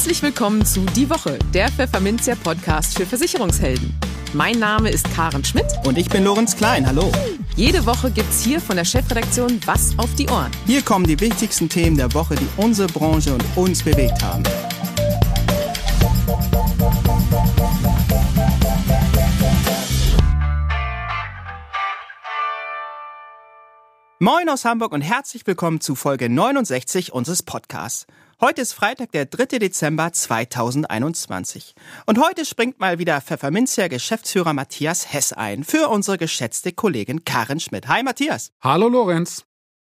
Herzlich willkommen zu Die Woche, der Pfefferminzia Podcast für Versicherungshelden. Mein Name ist Karen Schmidt. Und ich bin Lorenz Klein. Hallo. Jede Woche gibt's hier von der Chefredaktion was auf die Ohren. Hier kommen die wichtigsten Themen der Woche, die unsere Branche und uns bewegt haben. Moin aus Hamburg und herzlich willkommen zu Folge 69 unseres Podcasts. Heute ist Freitag, der 3. Dezember 2021. Und heute springt mal wieder Pfefferminzia Geschäftsführer Matthias Hess ein für unsere geschätzte Kollegin Karen Schmidt. Hi Matthias. Hallo Lorenz.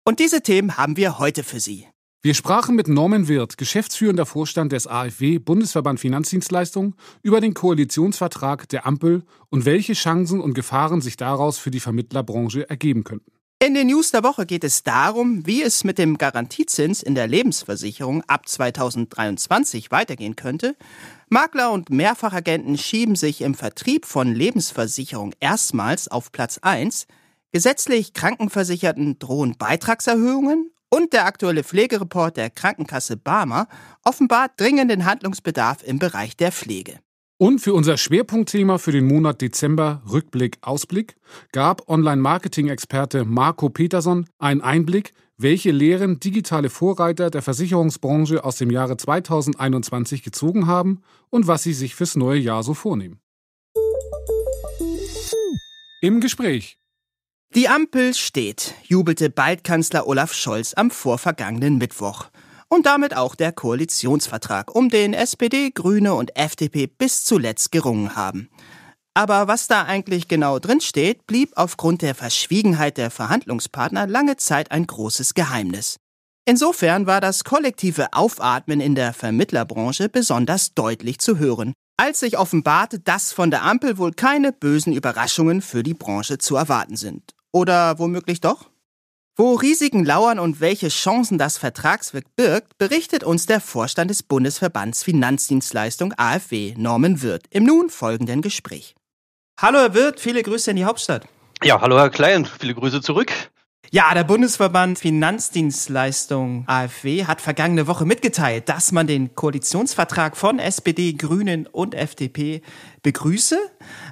Und diese Themen haben wir heute für Sie. Wir sprachen mit Norman Wirth, geschäftsführender Vorstand des AfW Bundesverband Finanzdienstleistungen, über den Koalitionsvertrag der Ampel und welche Chancen und Gefahren sich daraus für die Vermittlerbranche ergeben könnten. In den News der Woche geht es darum, wie es mit dem Garantiezins in der Lebensversicherung ab 2023 weitergehen könnte. Makler und Mehrfachagenten schieben sich im Vertrieb von Lebensversicherung erstmals auf Platz 1. Gesetzlich Krankenversicherten drohen Beitragserhöhungen und der aktuelle Pflegereport der Krankenkasse Barmer offenbart dringenden Handlungsbedarf im Bereich der Pflege. Und für unser Schwerpunktthema für den Monat Dezember Rückblick Ausblick gab Online-Marketing-Experte Marco Peterson einen Einblick, welche Lehren digitale Vorreiter der Versicherungsbranche aus dem Jahre 2021 gezogen haben und was sie sich fürs neue Jahr so vornehmen. Im Gespräch. Die Ampel steht, jubelte bald Kanzler Olaf Scholz am vorvergangenen Mittwoch und damit auch der Koalitionsvertrag, um den SPD, Grüne und FDP bis zuletzt gerungen haben. Aber was da eigentlich genau drin steht, blieb aufgrund der Verschwiegenheit der Verhandlungspartner lange Zeit ein großes Geheimnis. Insofern war das kollektive Aufatmen in der Vermittlerbranche besonders deutlich zu hören, als sich offenbarte, dass von der Ampel wohl keine bösen Überraschungen für die Branche zu erwarten sind. Oder womöglich doch? Wo Risiken lauern und welche Chancen das Vertragswerk birgt, berichtet uns der Vorstand des Bundesverbands Finanzdienstleistung AfW, Norman Wirth, im nun folgenden Gespräch. Hallo Herr Wirth, viele Grüße in die Hauptstadt. Ja, hallo Herr Klein, viele Grüße zurück. Ja, der Bundesverband Finanzdienstleistung AfW hat vergangene Woche mitgeteilt, dass man den Koalitionsvertrag von SPD, Grünen und FDP begrüße.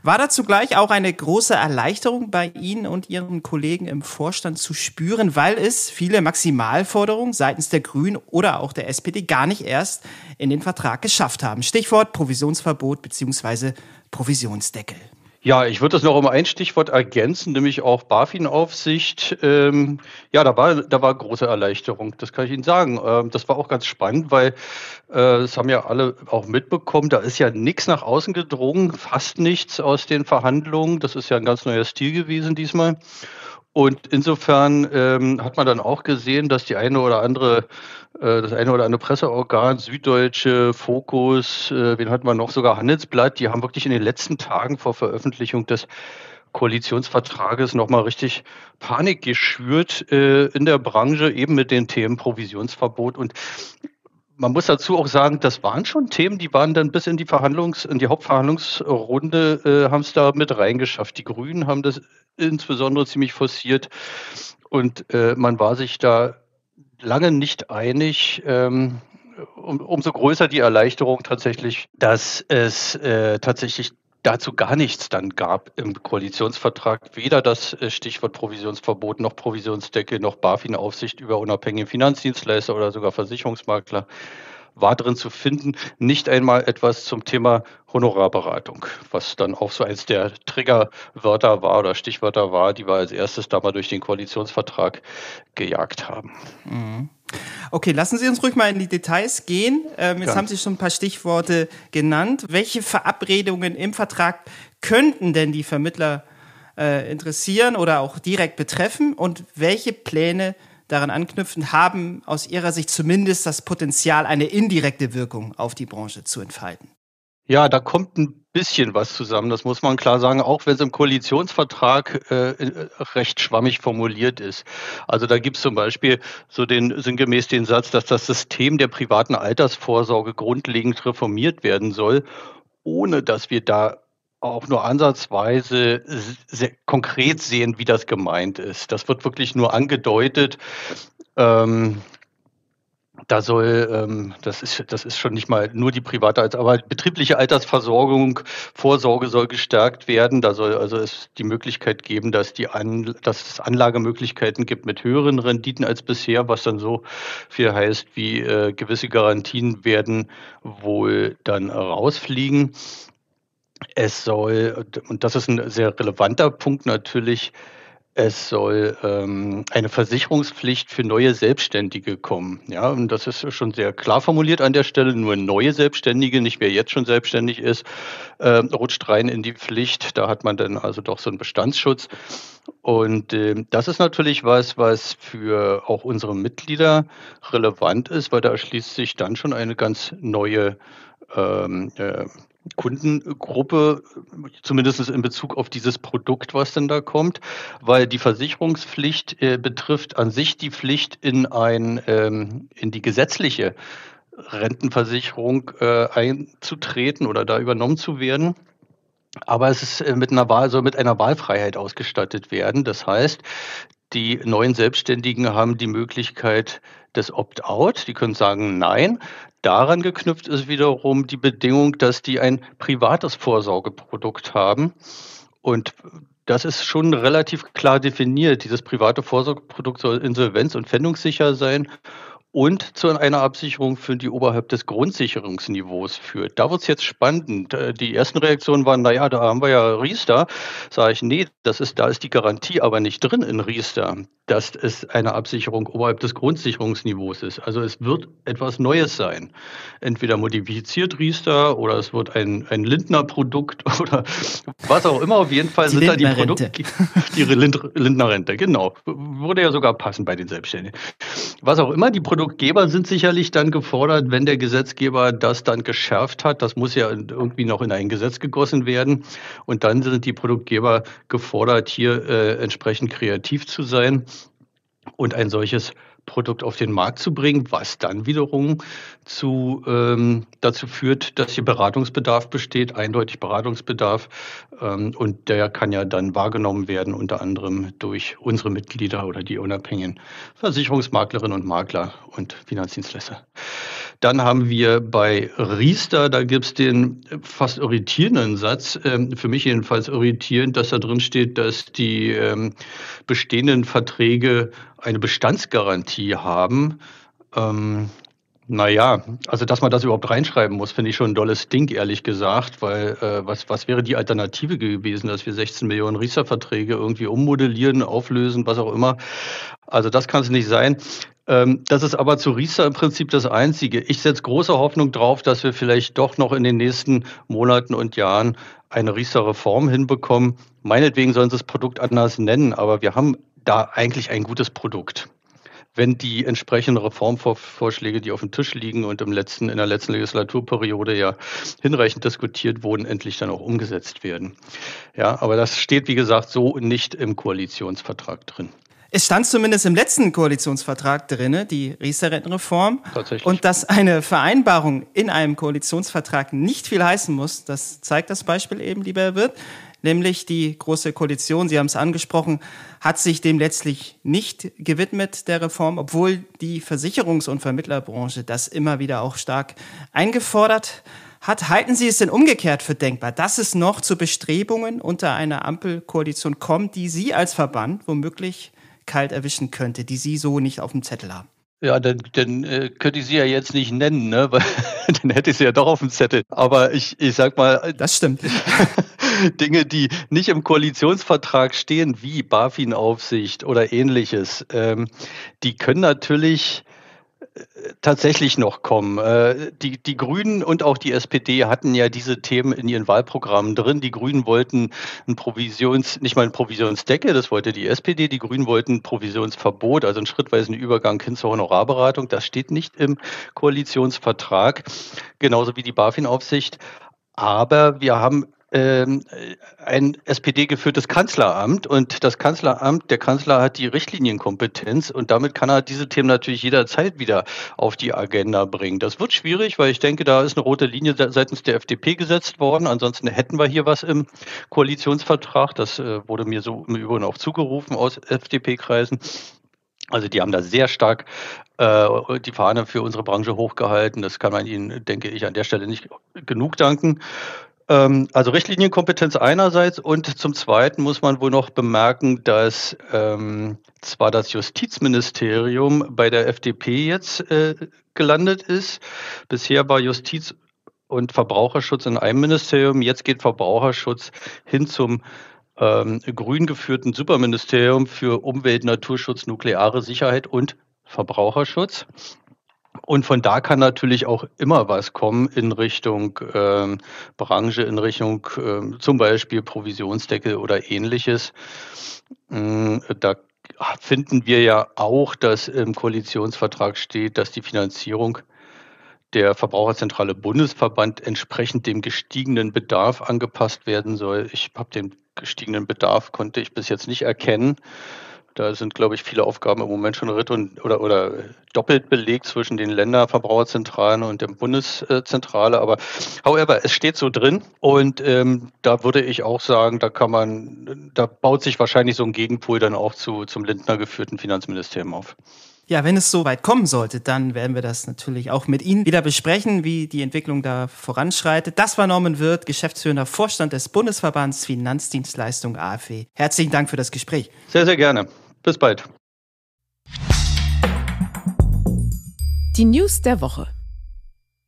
War dazu gleich auch eine große Erleichterung bei Ihnen und Ihren Kollegen im Vorstand zu spüren, weil es viele Maximalforderungen seitens der Grünen oder auch der SPD gar nicht erst in den Vertrag geschafft haben. Stichwort Provisionsverbot bzw. Provisionsdeckel. Ja, ich würde das noch um ein Stichwort ergänzen, nämlich auch BaFin-Aufsicht. Ähm, ja, da war, da war große Erleichterung, das kann ich Ihnen sagen. Ähm, das war auch ganz spannend, weil äh, das haben ja alle auch mitbekommen. Da ist ja nichts nach außen gedrungen, fast nichts aus den Verhandlungen. Das ist ja ein ganz neuer Stil gewesen diesmal. Und insofern ähm, hat man dann auch gesehen, dass die eine oder andere, äh, das eine oder andere Presseorgan, Süddeutsche, Fokus, äh, wen hat man noch, sogar Handelsblatt, die haben wirklich in den letzten Tagen vor Veröffentlichung des Koalitionsvertrages nochmal richtig Panik geschürt äh, in der Branche, eben mit den Themen Provisionsverbot. Und man muss dazu auch sagen, das waren schon Themen, die waren dann bis in die Verhandlungs-, in die Hauptverhandlungsrunde, äh, haben es da mit reingeschafft. Die Grünen haben das insbesondere ziemlich forciert und äh, man war sich da lange nicht einig. Ähm, um, umso größer die Erleichterung tatsächlich, dass es äh, tatsächlich dazu gar nichts dann gab im Koalitionsvertrag. Weder das äh, Stichwort Provisionsverbot noch Provisionsdecke noch BaFin-Aufsicht über unabhängige Finanzdienstleister oder sogar Versicherungsmakler war drin zu finden. Nicht einmal etwas zum Thema Honorarberatung, was dann auch so eins der Triggerwörter war oder Stichwörter war, die wir als erstes da mal durch den Koalitionsvertrag gejagt haben. Mhm. Okay, lassen Sie uns ruhig mal in die Details gehen. Ähm, jetzt ja. haben Sie schon ein paar Stichworte genannt. Welche Verabredungen im Vertrag könnten denn die Vermittler äh, interessieren oder auch direkt betreffen und welche Pläne daran anknüpfen, haben aus Ihrer Sicht zumindest das Potenzial, eine indirekte Wirkung auf die Branche zu entfalten? Ja, da kommt ein bisschen was zusammen, das muss man klar sagen, auch wenn es im Koalitionsvertrag äh, recht schwammig formuliert ist. Also da gibt es zum Beispiel so den sinngemäß den Satz, dass das System der privaten Altersvorsorge grundlegend reformiert werden soll, ohne dass wir da auch nur ansatzweise konkret sehen, wie das gemeint ist. Das wird wirklich nur angedeutet. Ähm, da soll, ähm, das ist, das ist schon nicht mal nur die private, aber betriebliche Altersversorgung, Vorsorge soll gestärkt werden. Da soll also es die Möglichkeit geben, dass die An, dass es Anlagemöglichkeiten gibt mit höheren Renditen als bisher, was dann so viel heißt, wie äh, gewisse Garantien werden wohl dann rausfliegen. Es soll, und das ist ein sehr relevanter Punkt natürlich, es soll ähm, eine Versicherungspflicht für neue Selbstständige kommen. Ja, und das ist schon sehr klar formuliert an der Stelle. Nur neue Selbstständige, nicht wer jetzt schon selbstständig ist, äh, rutscht rein in die Pflicht. Da hat man dann also doch so einen Bestandsschutz. Und äh, das ist natürlich was, was für auch unsere Mitglieder relevant ist, weil da erschließt sich dann schon eine ganz neue ähm, äh, Kundengruppe, zumindest in Bezug auf dieses Produkt, was denn da kommt, weil die Versicherungspflicht äh, betrifft an sich die Pflicht in ein ähm, in die gesetzliche Rentenversicherung äh, einzutreten oder da übernommen zu werden. Aber es ist äh, mit einer Wahl, soll mit einer Wahlfreiheit ausgestattet werden. Das heißt, die neuen Selbstständigen haben die Möglichkeit des Opt-out. Die können sagen Nein. Daran geknüpft ist wiederum die Bedingung, dass die ein privates Vorsorgeprodukt haben. Und das ist schon relativ klar definiert. Dieses private Vorsorgeprodukt soll insolvenz- und pfändungssicher sein und zu einer Absicherung führen, die oberhalb des Grundsicherungsniveaus führt. Da wird es jetzt spannend. Äh, die ersten Reaktionen waren, naja, da haben wir ja Riester. Sage ich, nee, das ist, da ist die Garantie aber nicht drin in Riester, dass es eine Absicherung oberhalb des Grundsicherungsniveaus ist. Also es wird etwas Neues sein. Entweder modifiziert Riester oder es wird ein, ein Lindner-Produkt oder was auch immer. Auf jeden Fall die sind da die Produkte. Die Lindner Rente, genau. Würde ja sogar passen bei den Selbstständigen. Was auch immer, die Produkte Produktgeber sind sicherlich dann gefordert, wenn der Gesetzgeber das dann geschärft hat. Das muss ja irgendwie noch in ein Gesetz gegossen werden. Und dann sind die Produktgeber gefordert, hier äh, entsprechend kreativ zu sein und ein solches Produkt auf den Markt zu bringen, was dann wiederum zu, ähm, dazu führt, dass hier Beratungsbedarf besteht, eindeutig Beratungsbedarf. Ähm, und der kann ja dann wahrgenommen werden, unter anderem durch unsere Mitglieder oder die unabhängigen Versicherungsmaklerinnen und Makler und Finanzdienstleister. Dann haben wir bei Riester, da gibt es den fast irritierenden Satz, ähm, für mich jedenfalls irritierend, dass da drin steht, dass die ähm, bestehenden Verträge eine Bestandsgarantie haben. Ähm, naja, also dass man das überhaupt reinschreiben muss, finde ich schon ein dolles Ding, ehrlich gesagt, weil äh, was, was wäre die Alternative gewesen, dass wir 16 Millionen Riester-Verträge irgendwie ummodellieren, auflösen, was auch immer. Also das kann es nicht sein. Ähm, das ist aber zu Riester im Prinzip das Einzige. Ich setze große Hoffnung drauf, dass wir vielleicht doch noch in den nächsten Monaten und Jahren eine Riester-Reform hinbekommen. Meinetwegen sollen sie das Produkt anders nennen, aber wir haben da eigentlich ein gutes Produkt. Wenn die entsprechenden Reformvorschläge, die auf dem Tisch liegen und im letzten, in der letzten Legislaturperiode ja hinreichend diskutiert wurden, endlich dann auch umgesetzt werden. Ja, aber das steht, wie gesagt, so nicht im Koalitionsvertrag drin. Es stand zumindest im letzten Koalitionsvertrag drin, die Riester-Rentenreform. Tatsächlich. Und dass eine Vereinbarung in einem Koalitionsvertrag nicht viel heißen muss, das zeigt das Beispiel eben, lieber Herr Wirth nämlich die Große Koalition, Sie haben es angesprochen, hat sich dem letztlich nicht gewidmet, der Reform, obwohl die Versicherungs- und Vermittlerbranche das immer wieder auch stark eingefordert hat. Halten Sie es denn umgekehrt für denkbar, dass es noch zu Bestrebungen unter einer Ampelkoalition kommt, die Sie als Verband womöglich kalt erwischen könnte, die Sie so nicht auf dem Zettel haben? Ja, dann, dann äh, könnte ich sie ja jetzt nicht nennen, ne? Weil dann hätte ich sie ja doch auf dem Zettel. Aber ich, ich sag mal. Das stimmt. Dinge, die nicht im Koalitionsvertrag stehen, wie BaFin-Aufsicht oder ähnliches, ähm, die können natürlich tatsächlich noch kommen. Äh, die, die Grünen und auch die SPD hatten ja diese Themen in ihren Wahlprogrammen drin. Die Grünen wollten ein Provisions, nicht mal ein Provisionsdecke, das wollte die SPD. Die Grünen wollten ein Provisionsverbot, also einen schrittweisen Übergang hin zur Honorarberatung. Das steht nicht im Koalitionsvertrag, genauso wie die BaFin-Aufsicht. Aber wir haben ein SPD-geführtes Kanzleramt und das Kanzleramt, der Kanzler hat die Richtlinienkompetenz und damit kann er diese Themen natürlich jederzeit wieder auf die Agenda bringen. Das wird schwierig, weil ich denke, da ist eine rote Linie seitens der FDP gesetzt worden. Ansonsten hätten wir hier was im Koalitionsvertrag. Das äh, wurde mir so im Übrigen auch zugerufen aus FDP-Kreisen. Also die haben da sehr stark äh, die Fahne für unsere Branche hochgehalten. Das kann man ihnen, denke ich, an der Stelle nicht genug danken. Ähm, also Richtlinienkompetenz einerseits und zum Zweiten muss man wohl noch bemerken, dass ähm, zwar das Justizministerium bei der FDP jetzt äh, gelandet ist. Bisher war Justiz und Verbraucherschutz in einem Ministerium. Jetzt geht Verbraucherschutz hin zum ähm, grün geführten Superministerium für Umwelt, Naturschutz, nukleare Sicherheit und Verbraucherschutz. Und von da kann natürlich auch immer was kommen in Richtung ähm, Branche, in Richtung ähm, zum Beispiel Provisionsdeckel oder ähnliches. Ähm, da finden wir ja auch, dass im Koalitionsvertrag steht, dass die Finanzierung der Verbraucherzentrale Bundesverband entsprechend dem gestiegenen Bedarf angepasst werden soll. Ich habe den gestiegenen Bedarf, konnte ich bis jetzt nicht erkennen. Da sind, glaube ich, viele Aufgaben im Moment schon ritt und, oder, oder doppelt belegt zwischen den Länderverbraucherzentralen und der Bundeszentrale. Aber however, es steht so drin und ähm, da würde ich auch sagen, da kann man, da baut sich wahrscheinlich so ein Gegenpol dann auch zu, zum Lindner geführten Finanzministerium auf. Ja, wenn es so weit kommen sollte, dann werden wir das natürlich auch mit Ihnen wieder besprechen, wie die Entwicklung da voranschreitet. Das war Norman Wirth, geschäftsführender Vorstand des Bundesverbands Finanzdienstleistung AfW. Herzlichen Dank für das Gespräch. Sehr, sehr gerne. Bis bald. Die News der Woche.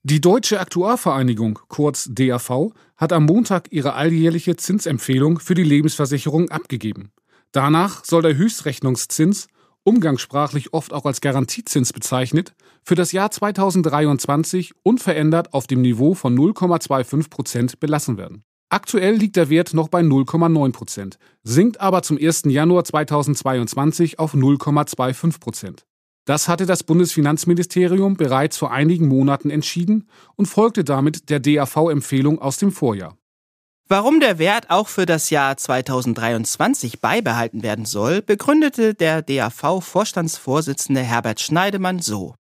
Die Deutsche Aktuarvereinigung, kurz DAV, hat am Montag ihre alljährliche Zinsempfehlung für die Lebensversicherung abgegeben. Danach soll der Höchstrechnungszins, umgangssprachlich oft auch als Garantiezins bezeichnet, für das Jahr 2023 unverändert auf dem Niveau von 0,25 Prozent belassen werden. Aktuell liegt der Wert noch bei 0,9 Prozent, sinkt aber zum 1. Januar 2022 auf 0,25 Prozent. Das hatte das Bundesfinanzministerium bereits vor einigen Monaten entschieden und folgte damit der DAV-Empfehlung aus dem Vorjahr. Warum der Wert auch für das Jahr 2023 beibehalten werden soll, begründete der DAV-Vorstandsvorsitzende Herbert Schneidemann so.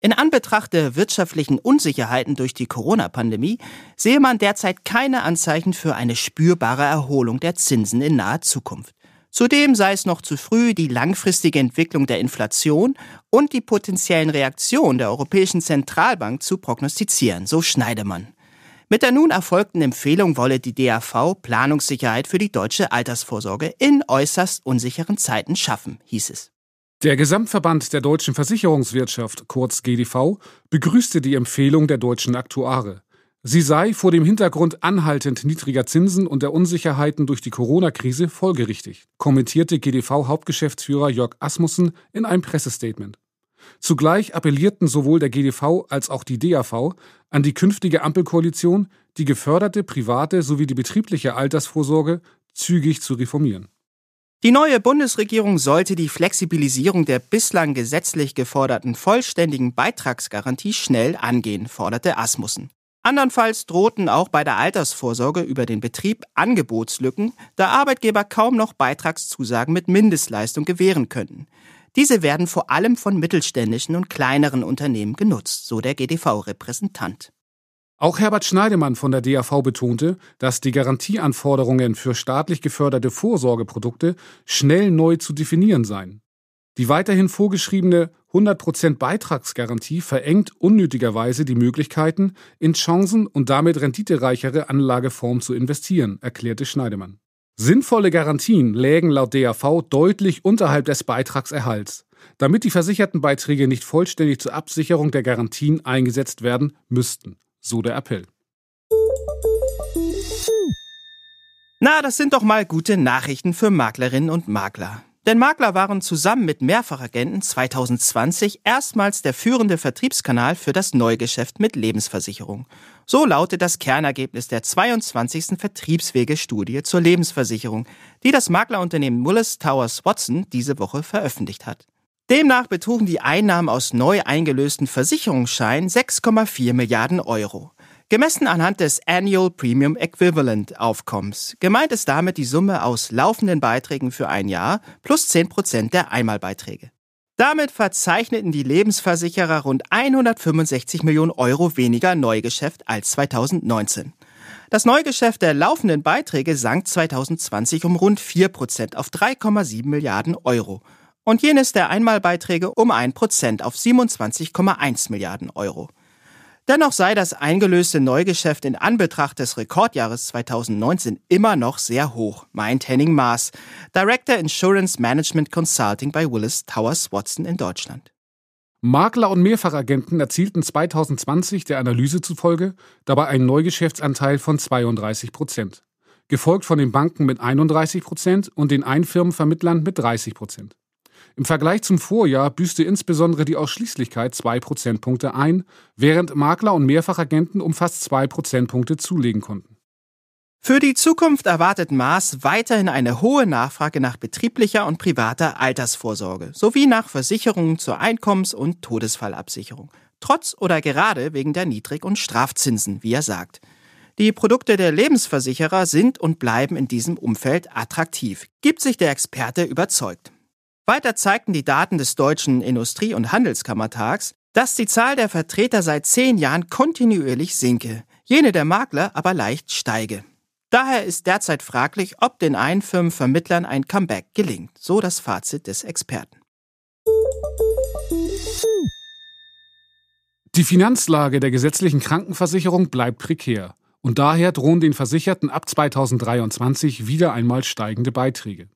In Anbetracht der wirtschaftlichen Unsicherheiten durch die Corona-Pandemie sehe man derzeit keine Anzeichen für eine spürbare Erholung der Zinsen in naher Zukunft. Zudem sei es noch zu früh, die langfristige Entwicklung der Inflation und die potenziellen Reaktionen der Europäischen Zentralbank zu prognostizieren, so Schneidemann. Mit der nun erfolgten Empfehlung wolle die DAV Planungssicherheit für die deutsche Altersvorsorge in äußerst unsicheren Zeiten schaffen, hieß es. Der Gesamtverband der deutschen Versicherungswirtschaft, kurz GDV, begrüßte die Empfehlung der deutschen Aktuare. Sie sei vor dem Hintergrund anhaltend niedriger Zinsen und der Unsicherheiten durch die Corona-Krise folgerichtig, kommentierte GDV-Hauptgeschäftsführer Jörg Asmussen in einem Pressestatement. Zugleich appellierten sowohl der GDV als auch die DAV an die künftige Ampelkoalition, die geförderte private sowie die betriebliche Altersvorsorge zügig zu reformieren. Die neue Bundesregierung sollte die Flexibilisierung der bislang gesetzlich geforderten vollständigen Beitragsgarantie schnell angehen, forderte Asmussen. Andernfalls drohten auch bei der Altersvorsorge über den Betrieb Angebotslücken, da Arbeitgeber kaum noch Beitragszusagen mit Mindestleistung gewähren könnten. Diese werden vor allem von mittelständischen und kleineren Unternehmen genutzt, so der GDV-Repräsentant. Auch Herbert Schneidemann von der DAV betonte, dass die Garantieanforderungen für staatlich geförderte Vorsorgeprodukte schnell neu zu definieren seien. Die weiterhin vorgeschriebene 100% Beitragsgarantie verengt unnötigerweise die Möglichkeiten, in Chancen und damit renditereichere Anlageformen zu investieren, erklärte Schneidemann. Sinnvolle Garantien lägen laut DAV deutlich unterhalb des Beitragserhalts. Damit die versicherten Beiträge nicht vollständig zur Absicherung der Garantien eingesetzt werden müssten so der Appell. Na, das sind doch mal gute Nachrichten für Maklerinnen und Makler. Denn Makler waren zusammen mit Mehrfachagenten 2020 erstmals der führende Vertriebskanal für das Neugeschäft mit Lebensversicherung. So lautet das Kernergebnis der 22. Vertriebswege-Studie zur Lebensversicherung, die das Maklerunternehmen Willis Towers Watson diese Woche veröffentlicht hat. Demnach betrugen die Einnahmen aus neu eingelösten Versicherungsscheinen 6,4 Milliarden Euro. Gemessen anhand des Annual Premium Equivalent Aufkommens. Gemeint ist damit die Summe aus laufenden Beiträgen für ein Jahr plus 10 Prozent der Einmalbeiträge. Damit verzeichneten die Lebensversicherer rund 165 Millionen Euro weniger Neugeschäft als 2019. Das Neugeschäft der laufenden Beiträge sank 2020 um rund 4 Prozent auf 3,7 Milliarden Euro und jenes der Einmalbeiträge um 1% auf 27,1 Milliarden Euro. Dennoch sei das eingelöste Neugeschäft in Anbetracht des Rekordjahres 2019 immer noch sehr hoch, meint Henning Maas, Director Insurance Management Consulting bei Willis Towers Watson in Deutschland. Makler und Mehrfachagenten erzielten 2020 der Analyse zufolge dabei einen Neugeschäftsanteil von 32 Prozent, gefolgt von den Banken mit 31 Prozent und den Einfirmenvermittlern mit 30 Prozent. Im Vergleich zum Vorjahr büßte insbesondere die Ausschließlichkeit zwei Prozentpunkte ein, während Makler und Mehrfachagenten um fast zwei Prozentpunkte zulegen konnten. Für die Zukunft erwartet Maas weiterhin eine hohe Nachfrage nach betrieblicher und privater Altersvorsorge sowie nach Versicherungen zur Einkommens- und Todesfallabsicherung, trotz oder gerade wegen der Niedrig- und Strafzinsen, wie er sagt. Die Produkte der Lebensversicherer sind und bleiben in diesem Umfeld attraktiv, gibt sich der Experte überzeugt. Weiter zeigten die Daten des Deutschen Industrie- und Handelskammertags, dass die Zahl der Vertreter seit zehn Jahren kontinuierlich sinke, jene der Makler aber leicht steige. Daher ist derzeit fraglich, ob den Einfirmenvermittlern ein Comeback gelingt, so das Fazit des Experten. Die Finanzlage der gesetzlichen Krankenversicherung bleibt prekär und daher drohen den Versicherten ab 2023 wieder einmal steigende Beiträge.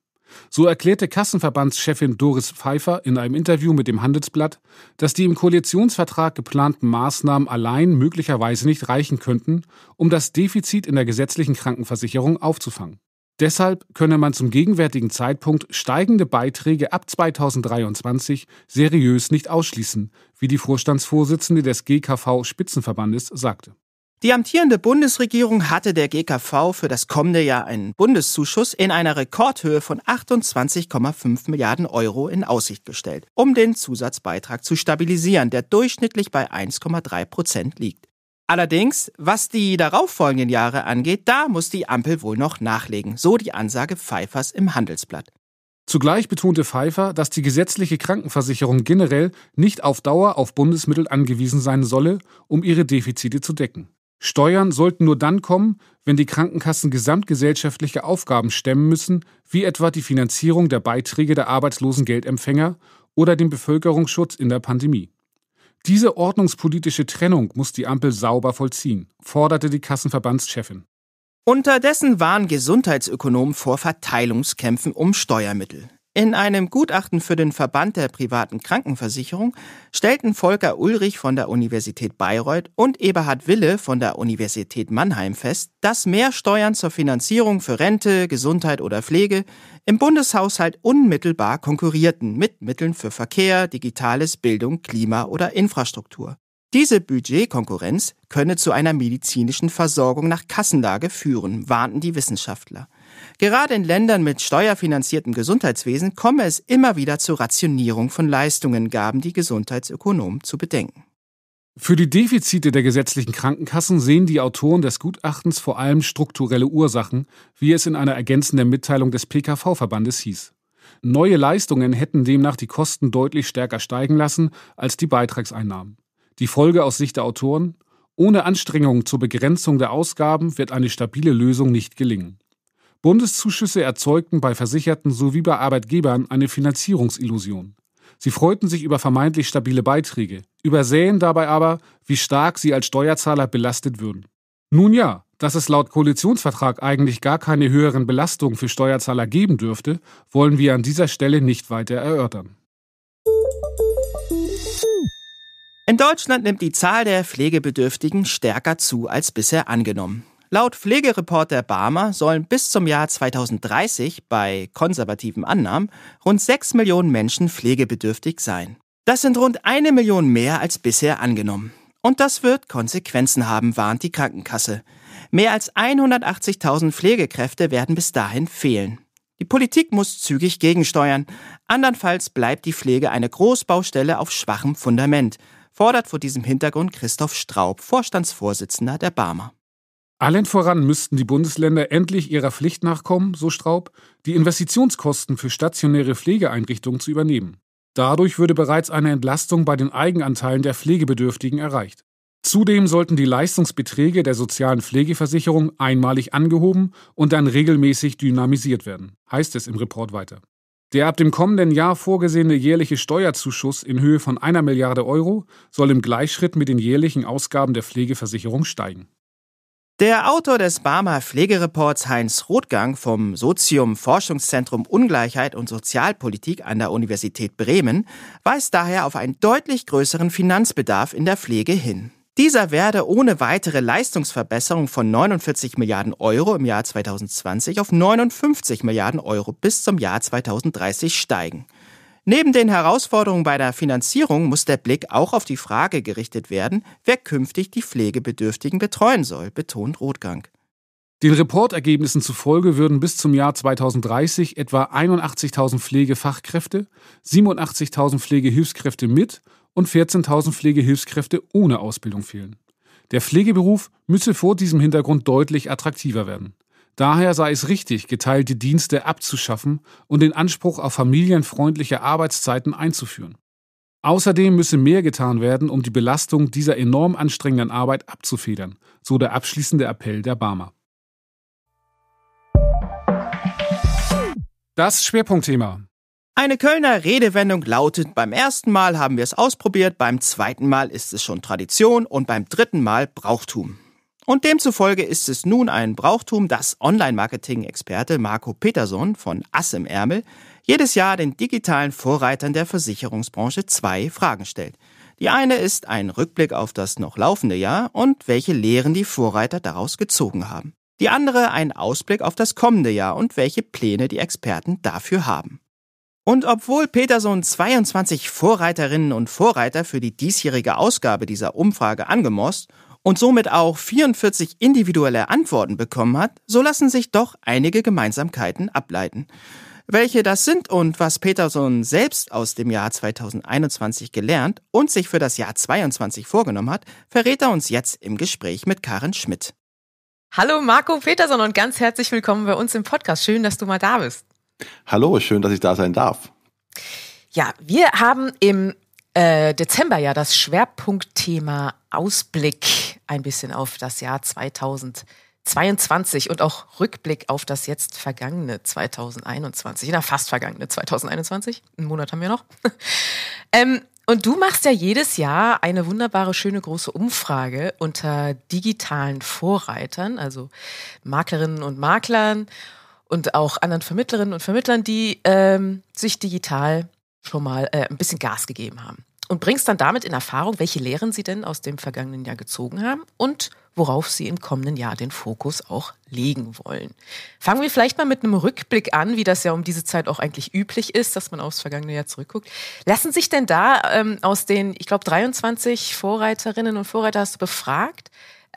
So erklärte Kassenverbandschefin Doris Pfeiffer in einem Interview mit dem Handelsblatt, dass die im Koalitionsvertrag geplanten Maßnahmen allein möglicherweise nicht reichen könnten, um das Defizit in der gesetzlichen Krankenversicherung aufzufangen. Deshalb könne man zum gegenwärtigen Zeitpunkt steigende Beiträge ab 2023 seriös nicht ausschließen, wie die Vorstandsvorsitzende des GKV Spitzenverbandes sagte. Die amtierende Bundesregierung hatte der GKV für das kommende Jahr einen Bundeszuschuss in einer Rekordhöhe von 28,5 Milliarden Euro in Aussicht gestellt, um den Zusatzbeitrag zu stabilisieren, der durchschnittlich bei 1,3 Prozent liegt. Allerdings, was die darauffolgenden Jahre angeht, da muss die Ampel wohl noch nachlegen, so die Ansage Pfeiffers im Handelsblatt. Zugleich betonte Pfeiffer, dass die gesetzliche Krankenversicherung generell nicht auf Dauer auf Bundesmittel angewiesen sein solle, um ihre Defizite zu decken. Steuern sollten nur dann kommen, wenn die Krankenkassen gesamtgesellschaftliche Aufgaben stemmen müssen, wie etwa die Finanzierung der Beiträge der Arbeitslosengeldempfänger oder den Bevölkerungsschutz in der Pandemie. Diese ordnungspolitische Trennung muss die Ampel sauber vollziehen, forderte die Kassenverbandschefin. Unterdessen waren Gesundheitsökonomen vor Verteilungskämpfen um Steuermittel. In einem Gutachten für den Verband der privaten Krankenversicherung stellten Volker Ulrich von der Universität Bayreuth und Eberhard Wille von der Universität Mannheim fest, dass mehr Steuern zur Finanzierung für Rente, Gesundheit oder Pflege im Bundeshaushalt unmittelbar konkurrierten mit Mitteln für Verkehr, Digitales, Bildung, Klima oder Infrastruktur. Diese Budgetkonkurrenz könne zu einer medizinischen Versorgung nach Kassenlage führen, warnten die Wissenschaftler. Gerade in Ländern mit steuerfinanziertem Gesundheitswesen komme es immer wieder zur Rationierung von Leistungen, gaben die Gesundheitsökonomen zu bedenken. Für die Defizite der gesetzlichen Krankenkassen sehen die Autoren des Gutachtens vor allem strukturelle Ursachen, wie es in einer ergänzenden Mitteilung des PKV-Verbandes hieß. Neue Leistungen hätten demnach die Kosten deutlich stärker steigen lassen als die Beitragseinnahmen. Die Folge aus Sicht der Autoren? Ohne Anstrengungen zur Begrenzung der Ausgaben wird eine stabile Lösung nicht gelingen. Bundeszuschüsse erzeugten bei Versicherten sowie bei Arbeitgebern eine Finanzierungsillusion. Sie freuten sich über vermeintlich stabile Beiträge, übersähen dabei aber, wie stark sie als Steuerzahler belastet würden. Nun ja, dass es laut Koalitionsvertrag eigentlich gar keine höheren Belastungen für Steuerzahler geben dürfte, wollen wir an dieser Stelle nicht weiter erörtern. In Deutschland nimmt die Zahl der Pflegebedürftigen stärker zu als bisher angenommen. Laut Pflegereporter Barmer sollen bis zum Jahr 2030 bei konservativen Annahmen rund 6 Millionen Menschen pflegebedürftig sein. Das sind rund eine Million mehr als bisher angenommen. Und das wird Konsequenzen haben, warnt die Krankenkasse. Mehr als 180.000 Pflegekräfte werden bis dahin fehlen. Die Politik muss zügig gegensteuern. Andernfalls bleibt die Pflege eine Großbaustelle auf schwachem Fundament, fordert vor diesem Hintergrund Christoph Straub, Vorstandsvorsitzender der Barmer. Allen voran müssten die Bundesländer endlich ihrer Pflicht nachkommen, so Straub, die Investitionskosten für stationäre Pflegeeinrichtungen zu übernehmen. Dadurch würde bereits eine Entlastung bei den Eigenanteilen der Pflegebedürftigen erreicht. Zudem sollten die Leistungsbeträge der sozialen Pflegeversicherung einmalig angehoben und dann regelmäßig dynamisiert werden, heißt es im Report weiter. Der ab dem kommenden Jahr vorgesehene jährliche Steuerzuschuss in Höhe von einer Milliarde Euro soll im Gleichschritt mit den jährlichen Ausgaben der Pflegeversicherung steigen. Der Autor des Barmer Pflegereports Heinz Rothgang vom Sozium Forschungszentrum Ungleichheit und Sozialpolitik an der Universität Bremen weist daher auf einen deutlich größeren Finanzbedarf in der Pflege hin. Dieser werde ohne weitere Leistungsverbesserung von 49 Milliarden Euro im Jahr 2020 auf 59 Milliarden Euro bis zum Jahr 2030 steigen. Neben den Herausforderungen bei der Finanzierung muss der Blick auch auf die Frage gerichtet werden, wer künftig die Pflegebedürftigen betreuen soll, betont Rothgang. Den Reportergebnissen zufolge würden bis zum Jahr 2030 etwa 81.000 Pflegefachkräfte, 87.000 Pflegehilfskräfte mit und 14.000 Pflegehilfskräfte ohne Ausbildung fehlen. Der Pflegeberuf müsse vor diesem Hintergrund deutlich attraktiver werden. Daher sei es richtig, geteilte Dienste abzuschaffen und den Anspruch auf familienfreundliche Arbeitszeiten einzuführen. Außerdem müsse mehr getan werden, um die Belastung dieser enorm anstrengenden Arbeit abzufedern, so der abschließende Appell der Barmer. Das Schwerpunktthema. Eine Kölner Redewendung lautet, beim ersten Mal haben wir es ausprobiert, beim zweiten Mal ist es schon Tradition und beim dritten Mal Brauchtum. Und demzufolge ist es nun ein Brauchtum, dass Online-Marketing-Experte Marco Peterson von Ass im Ärmel jedes Jahr den digitalen Vorreitern der Versicherungsbranche zwei Fragen stellt. Die eine ist ein Rückblick auf das noch laufende Jahr und welche Lehren die Vorreiter daraus gezogen haben. Die andere ein Ausblick auf das kommende Jahr und welche Pläne die Experten dafür haben. Und obwohl Peterson 22 Vorreiterinnen und Vorreiter für die diesjährige Ausgabe dieser Umfrage angemost und somit auch 44 individuelle Antworten bekommen hat, so lassen sich doch einige Gemeinsamkeiten ableiten. Welche das sind und was Peterson selbst aus dem Jahr 2021 gelernt und sich für das Jahr 22 vorgenommen hat, verrät er uns jetzt im Gespräch mit Karen Schmidt. Hallo Marco Peterson und ganz herzlich willkommen bei uns im Podcast. Schön, dass du mal da bist. Hallo, schön, dass ich da sein darf. Ja, wir haben im äh, Dezember ja das Schwerpunktthema Ausblick ein bisschen auf das Jahr 2022 und auch Rückblick auf das jetzt vergangene 2021, na fast vergangene 2021, einen Monat haben wir noch. ähm, und du machst ja jedes Jahr eine wunderbare, schöne große Umfrage unter digitalen Vorreitern, also Maklerinnen und Maklern und auch anderen Vermittlerinnen und Vermittlern, die ähm, sich digital schon mal äh, ein bisschen Gas gegeben haben. Und bringst dann damit in Erfahrung, welche Lehren sie denn aus dem vergangenen Jahr gezogen haben und worauf sie im kommenden Jahr den Fokus auch legen wollen. Fangen wir vielleicht mal mit einem Rückblick an, wie das ja um diese Zeit auch eigentlich üblich ist, dass man aufs vergangene Jahr zurückguckt. Lassen sich denn da ähm, aus den, ich glaube, 23 Vorreiterinnen und Vorreiter hast du befragt,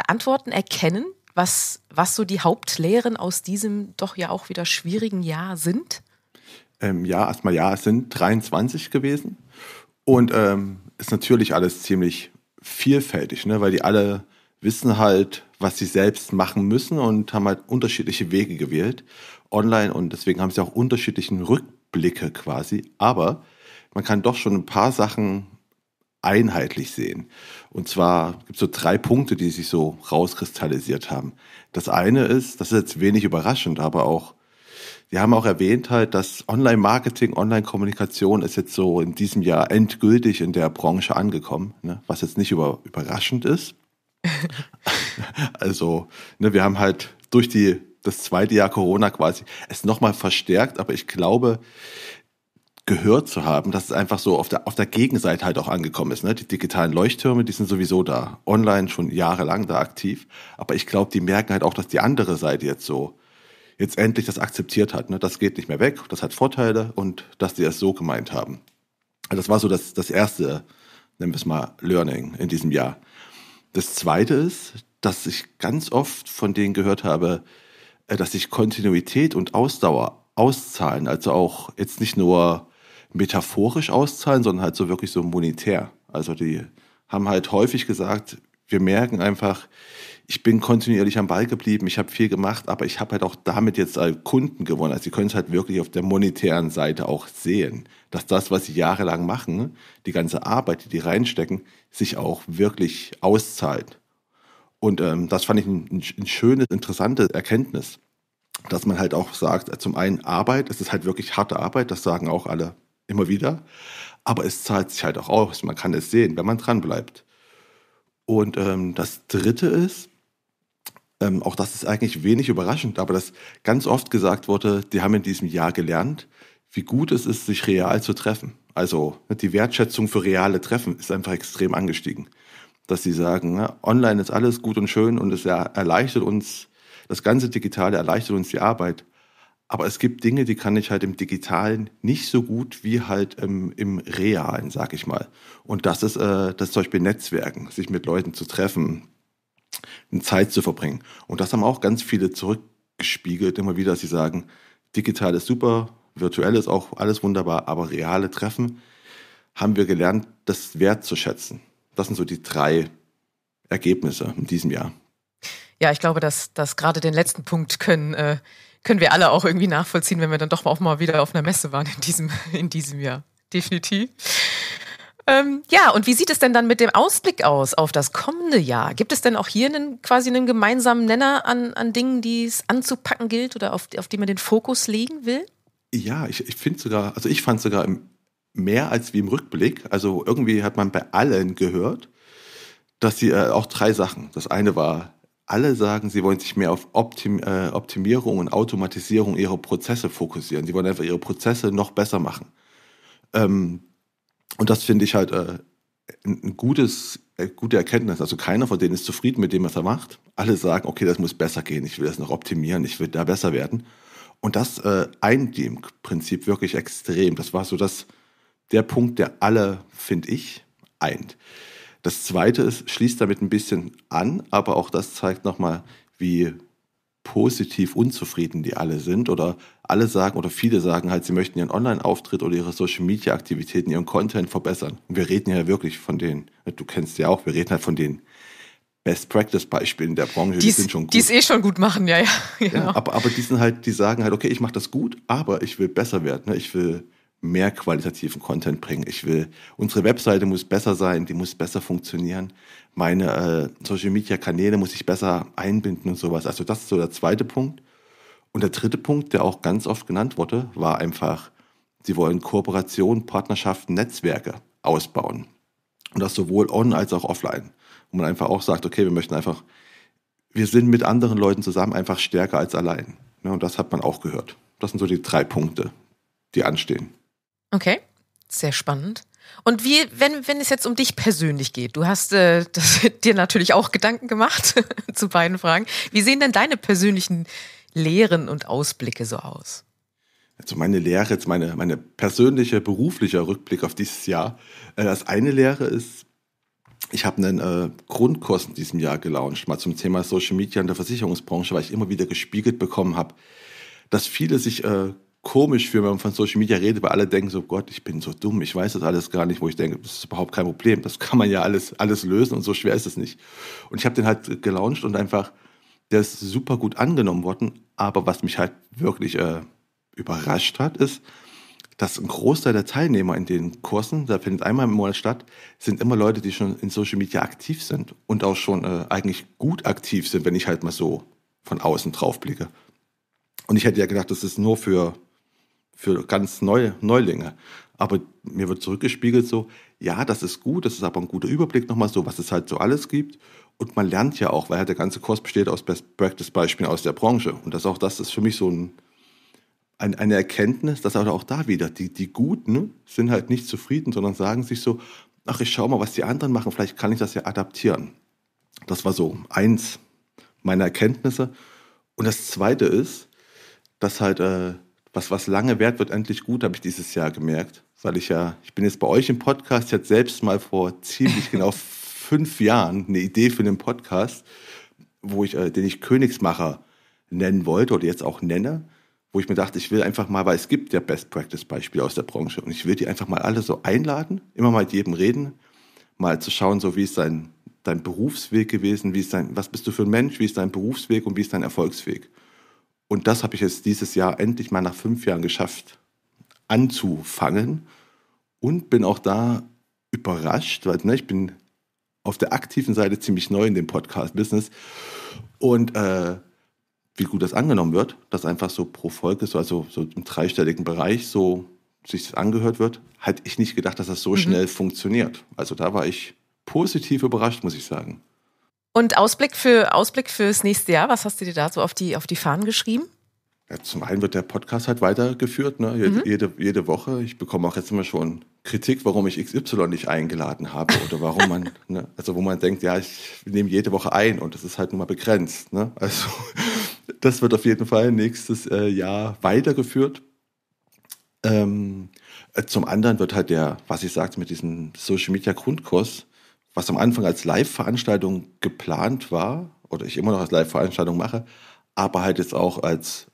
Antworten erkennen, was, was so die Hauptlehren aus diesem doch ja auch wieder schwierigen Jahr sind? Ähm, ja, erstmal ja, es sind 23 gewesen. Und ähm, ist natürlich alles ziemlich vielfältig, ne? weil die alle wissen halt, was sie selbst machen müssen und haben halt unterschiedliche Wege gewählt online und deswegen haben sie auch unterschiedlichen Rückblicke quasi. Aber man kann doch schon ein paar Sachen einheitlich sehen. Und zwar gibt es so drei Punkte, die sich so rauskristallisiert haben. Das eine ist, das ist jetzt wenig überraschend, aber auch Sie haben auch erwähnt halt, dass Online-Marketing, Online-Kommunikation ist jetzt so in diesem Jahr endgültig in der Branche angekommen, ne? was jetzt nicht über, überraschend ist. also, ne, wir haben halt durch die, das zweite Jahr Corona quasi es nochmal verstärkt, aber ich glaube, gehört zu haben, dass es einfach so auf der, auf der Gegenseite halt auch angekommen ist. Ne? Die digitalen Leuchttürme, die sind sowieso da, online schon jahrelang da aktiv. Aber ich glaube, die merken halt auch, dass die andere Seite jetzt so jetzt endlich das akzeptiert hat. Ne? Das geht nicht mehr weg, das hat Vorteile und dass die es so gemeint haben. Das war so das, das erste, nennen wir es mal, Learning in diesem Jahr. Das zweite ist, dass ich ganz oft von denen gehört habe, äh, dass sich Kontinuität und Ausdauer auszahlen. Also auch jetzt nicht nur metaphorisch auszahlen, sondern halt so wirklich so monetär. Also die haben halt häufig gesagt, wir merken einfach, ich bin kontinuierlich am Ball geblieben, ich habe viel gemacht, aber ich habe halt auch damit jetzt Kunden gewonnen. Also sie können es halt wirklich auf der monetären Seite auch sehen, dass das, was sie jahrelang machen, die ganze Arbeit, die die reinstecken, sich auch wirklich auszahlt. Und ähm, das fand ich ein, ein schönes, interessante Erkenntnis. dass man halt auch sagt, zum einen Arbeit, es ist halt wirklich harte Arbeit, das sagen auch alle immer wieder, aber es zahlt sich halt auch aus, man kann es sehen, wenn man dran bleibt. Und ähm, das Dritte ist, ähm, auch das ist eigentlich wenig überraschend, aber dass ganz oft gesagt wurde, die haben in diesem Jahr gelernt, wie gut es ist, sich real zu treffen. Also ne, die Wertschätzung für reale Treffen ist einfach extrem angestiegen. Dass sie sagen, ne, online ist alles gut und schön und es erleichtert uns, das ganze Digitale erleichtert uns die Arbeit. Aber es gibt Dinge, die kann ich halt im Digitalen nicht so gut wie halt im, im Realen, sag ich mal. Und das ist äh, das zum Beispiel Netzwerken, sich mit Leuten zu treffen, Zeit zu verbringen. Und das haben auch ganz viele zurückgespiegelt, immer wieder, dass sie sagen, digital ist super, virtuell ist auch alles wunderbar, aber reale Treffen haben wir gelernt, das wertzuschätzen. Das sind so die drei Ergebnisse in diesem Jahr. Ja, ich glaube, dass, dass gerade den letzten Punkt können, äh, können wir alle auch irgendwie nachvollziehen, wenn wir dann doch auch mal wieder auf einer Messe waren in diesem, in diesem Jahr. Definitiv. Ähm, ja, und wie sieht es denn dann mit dem Ausblick aus auf das kommende Jahr? Gibt es denn auch hier einen, quasi einen gemeinsamen Nenner an, an Dingen, die es anzupacken gilt oder auf, auf die man den Fokus legen will? Ja, ich, ich finde sogar, also ich fand sogar mehr als wie im Rückblick. Also irgendwie hat man bei allen gehört, dass sie äh, auch drei Sachen. Das eine war, alle sagen, sie wollen sich mehr auf Optim, äh, Optimierung und Automatisierung ihrer Prozesse fokussieren. Sie wollen einfach ihre Prozesse noch besser machen. Ähm, und das finde ich halt äh, ein gutes, äh, gute Erkenntnis. Also keiner von denen ist zufrieden mit dem, was er macht. Alle sagen, okay, das muss besser gehen, ich will das noch optimieren, ich will da besser werden. Und das äh, eint die im Prinzip wirklich extrem. Das war so das, der Punkt, der alle, finde ich, eint. Das zweite ist, schließt damit ein bisschen an, aber auch das zeigt nochmal, wie positiv unzufrieden die alle sind oder alle sagen oder viele sagen halt, sie möchten ihren Online-Auftritt oder ihre Social-Media-Aktivitäten, ihren Content verbessern. Und wir reden ja wirklich von den, du kennst ja auch, wir reden halt von den Best-Practice-Beispielen der Branche, die, die sind schon gut. Die es eh schon gut machen, ja, ja. Genau. ja aber, aber die sind halt, die sagen halt, okay, ich mache das gut, aber ich will besser werden. Ne? Ich will mehr qualitativen Content bringen. Ich will, unsere Webseite muss besser sein, die muss besser funktionieren. Meine äh, Social Media Kanäle muss ich besser einbinden und sowas. Also das ist so der zweite Punkt. Und der dritte Punkt, der auch ganz oft genannt wurde, war einfach, sie wollen Kooperation, Partnerschaften, Netzwerke ausbauen. Und das sowohl on als auch offline. Wo man einfach auch sagt, okay, wir möchten einfach, wir sind mit anderen Leuten zusammen einfach stärker als allein. Ja, und das hat man auch gehört. Das sind so die drei Punkte, die anstehen. Okay, sehr spannend. Und wie, wenn, wenn es jetzt um dich persönlich geht, du hast äh, das, dir natürlich auch Gedanken gemacht zu beiden Fragen. Wie sehen denn deine persönlichen Lehren und Ausblicke so aus? Also meine Lehre, jetzt meine, meine persönliche, berufliche Rückblick auf dieses Jahr. Äh, das eine Lehre ist, ich habe einen äh, Grundkurs in diesem Jahr gelauncht, mal zum Thema Social Media in der Versicherungsbranche, weil ich immer wieder gespiegelt bekommen habe, dass viele sich äh, komisch für, wenn man von Social Media redet, weil alle denken so, Gott, ich bin so dumm, ich weiß das alles gar nicht, wo ich denke, das ist überhaupt kein Problem, das kann man ja alles, alles lösen und so schwer ist es nicht. Und ich habe den halt gelauncht und einfach, der ist super gut angenommen worden, aber was mich halt wirklich äh, überrascht hat, ist, dass ein Großteil der Teilnehmer in den Kursen, da findet einmal im Monat statt, sind immer Leute, die schon in Social Media aktiv sind und auch schon äh, eigentlich gut aktiv sind, wenn ich halt mal so von außen drauf blicke. Und ich hätte ja gedacht, das ist nur für für ganz neue Neulinge. Aber mir wird zurückgespiegelt so, ja, das ist gut, das ist aber ein guter Überblick nochmal so, was es halt so alles gibt. Und man lernt ja auch, weil halt der ganze Kurs besteht aus Best Practice Beispielen aus der Branche. Und das auch, das ist für mich so ein, ein, eine Erkenntnis, dass halt auch da wieder, die, die Guten sind halt nicht zufrieden, sondern sagen sich so, ach, ich schau mal, was die anderen machen, vielleicht kann ich das ja adaptieren. Das war so eins meiner Erkenntnisse. Und das zweite ist, dass halt äh, was, was lange wert wird, endlich gut, habe ich dieses Jahr gemerkt. Weil ich ja, ich bin jetzt bei euch im Podcast, ich hatte selbst mal vor ziemlich genau fünf Jahren eine Idee für einen Podcast, wo ich, äh, den ich Königsmacher nennen wollte oder jetzt auch nenne, wo ich mir dachte, ich will einfach mal, weil es gibt ja Best Practice Beispiele aus der Branche und ich will die einfach mal alle so einladen, immer mal mit jedem reden, mal zu schauen, so wie ist dein, dein Berufsweg gewesen, wie ist dein, was bist du für ein Mensch, wie ist dein Berufsweg und wie ist dein Erfolgsweg. Und das habe ich jetzt dieses Jahr endlich mal nach fünf Jahren geschafft anzufangen und bin auch da überrascht, weil ne, ich bin auf der aktiven Seite ziemlich neu in dem Podcast-Business und äh, wie gut das angenommen wird, dass einfach so pro Folge, so, also so im dreistelligen Bereich so sich angehört wird, hätte ich nicht gedacht, dass das so mhm. schnell funktioniert. Also da war ich positiv überrascht, muss ich sagen. Und Ausblick für Ausblick fürs nächste Jahr, was hast du dir da so auf die, auf die Fahnen geschrieben? Ja, zum einen wird der Podcast halt weitergeführt, ne? jede, mhm. jede, jede Woche. Ich bekomme auch jetzt immer schon Kritik, warum ich XY nicht eingeladen habe oder warum man, ne? also wo man denkt, ja, ich nehme jede Woche ein und das ist halt nun mal begrenzt. Ne? Also das wird auf jeden Fall nächstes äh, Jahr weitergeführt. Ähm, äh, zum anderen wird halt der, was ich sagte, mit diesem Social Media Grundkurs, was am Anfang als Live-Veranstaltung geplant war, oder ich immer noch als Live-Veranstaltung mache, aber halt jetzt auch als,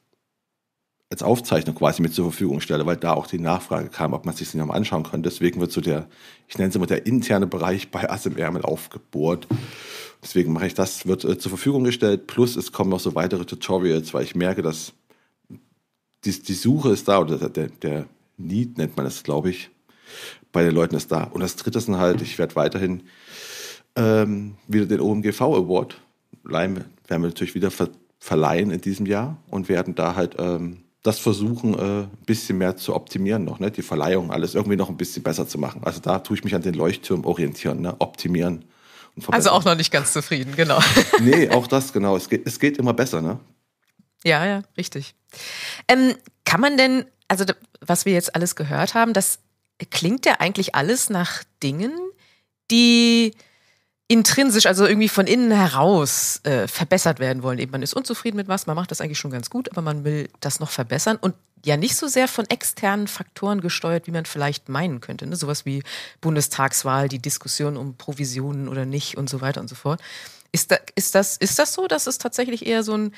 als Aufzeichnung quasi mit zur Verfügung stelle, weil da auch die Nachfrage kam, ob man sich das nochmal anschauen kann. Deswegen wird so der, ich nenne es immer der interne Bereich bei ASMR mit aufgebohrt. Deswegen mache ich das, wird äh, zur Verfügung gestellt. Plus es kommen noch so weitere Tutorials, weil ich merke, dass die, die Suche ist da oder der, der Need nennt man es, glaube ich, bei den Leuten ist da. Und das dritte sind halt, ich werde weiterhin ähm, wieder den OMGV Award werden wir natürlich wieder ver verleihen in diesem Jahr und werden da halt ähm, das versuchen, äh, ein bisschen mehr zu optimieren noch, ne? die Verleihung, alles irgendwie noch ein bisschen besser zu machen. Also da tue ich mich an den Leuchtturm orientieren, ne? optimieren. also auch noch nicht ganz zufrieden, genau. nee, auch das, genau. Es geht, es geht immer besser, ne? Ja, ja, richtig. Ähm, kann man denn, also was wir jetzt alles gehört haben, das klingt ja eigentlich alles nach Dingen, die intrinsisch, also irgendwie von innen heraus äh, verbessert werden wollen. Eben man ist unzufrieden mit was, man macht das eigentlich schon ganz gut, aber man will das noch verbessern und ja nicht so sehr von externen Faktoren gesteuert, wie man vielleicht meinen könnte. Ne? Sowas wie Bundestagswahl, die Diskussion um Provisionen oder nicht und so weiter und so fort. Ist, da, ist, das, ist das so, dass es tatsächlich eher so ein,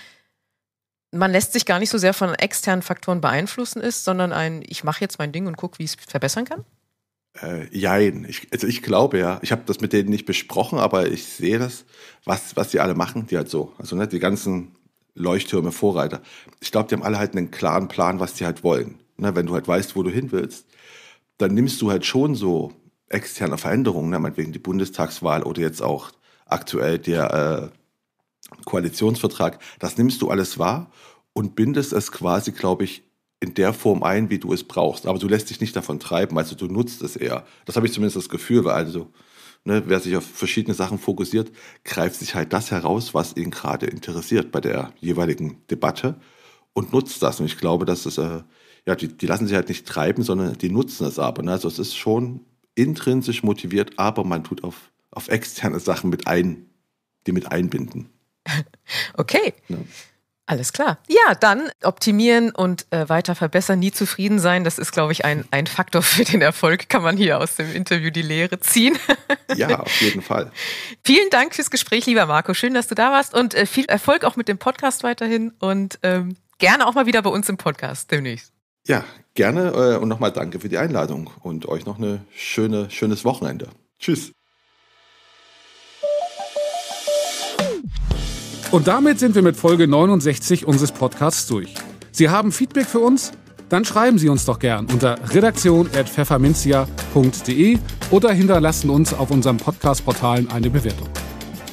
man lässt sich gar nicht so sehr von externen Faktoren beeinflussen ist, sondern ein, ich mache jetzt mein Ding und gucke, wie ich es verbessern kann? Äh, jein. Ich, also ich glaube ja, ich habe das mit denen nicht besprochen, aber ich sehe das, was, was die alle machen, die halt so. Also ne, die ganzen Leuchttürme, Vorreiter. Ich glaube, die haben alle halt einen klaren Plan, was die halt wollen. Ne, wenn du halt weißt, wo du hin willst, dann nimmst du halt schon so externe Veränderungen, ne, meinetwegen die Bundestagswahl oder jetzt auch aktuell der äh, Koalitionsvertrag, das nimmst du alles wahr und bindest es quasi, glaube ich, in der Form ein, wie du es brauchst. Aber du lässt dich nicht davon treiben, also du nutzt es eher. Das habe ich zumindest das Gefühl, weil also, ne, wer sich auf verschiedene Sachen fokussiert, greift sich halt das heraus, was ihn gerade interessiert bei der jeweiligen Debatte und nutzt das. Und ich glaube, dass es, äh, ja, die, die lassen sich halt nicht treiben, sondern die nutzen es aber. Ne? Also es ist schon intrinsisch motiviert, aber man tut auf, auf externe Sachen mit ein, die mit einbinden. Okay. Ja. Alles klar. Ja, dann optimieren und äh, weiter verbessern, nie zufrieden sein. Das ist, glaube ich, ein, ein Faktor für den Erfolg. Kann man hier aus dem Interview die Lehre ziehen. Ja, auf jeden Fall. Vielen Dank fürs Gespräch, lieber Marco. Schön, dass du da warst und äh, viel Erfolg auch mit dem Podcast weiterhin und ähm, gerne auch mal wieder bei uns im Podcast demnächst. Ja, gerne äh, und nochmal danke für die Einladung und euch noch eine schöne, schönes Wochenende. Tschüss. Und damit sind wir mit Folge 69 unseres Podcasts durch. Sie haben Feedback für uns? Dann schreiben Sie uns doch gern unter redaktion.pfefferminzia.de oder hinterlassen uns auf unserem Podcast-Portalen eine Bewertung.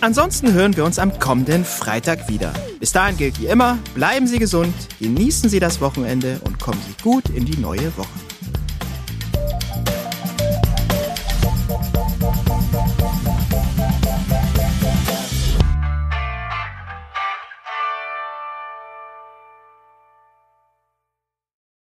Ansonsten hören wir uns am kommenden Freitag wieder. Bis dahin gilt wie immer, bleiben Sie gesund, genießen Sie das Wochenende und kommen Sie gut in die neue Woche.